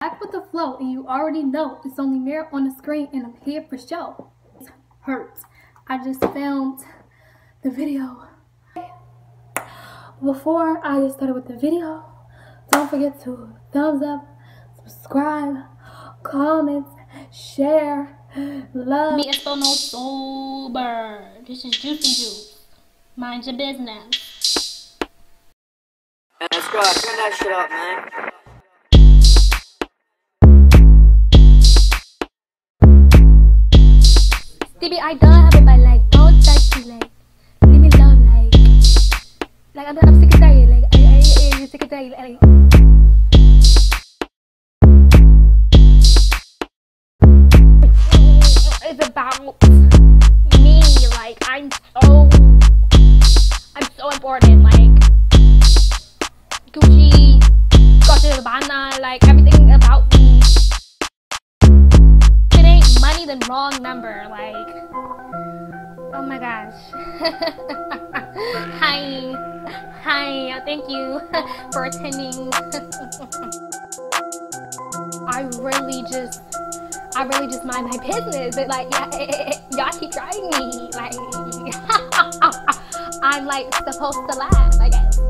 Back with the flow, and you already know it's Ownly Mirah on the screen, and I'm here for show. It hurts. I just filmed the video. Before I get started with the video, don't forget to thumbs up, subscribe, comment, share, love. Me esto no sober. This is juicy juice. Mind your business. Let's go, turn that shit up, man. Baby, I don't have it, but like, don't touch me, like, leave me alone, like, like I'm, I'm sick of tired, like, I, I, I, tired, like. It's about me. Like I'm so, I'm so important. Like Gucci, Dolce Gabbana, like everything about me. If it ain't money, then wrong number. My gosh. hi, hi. Uh, thank you for attending. I really just. I really just mind my business, but like, yeah, y'all keep trying me. Like, I'm like supposed to laugh, I guess.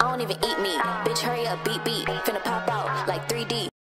I don't even eat meat. Bitch, hurry up, beat, beat. Finna pop out like 3D.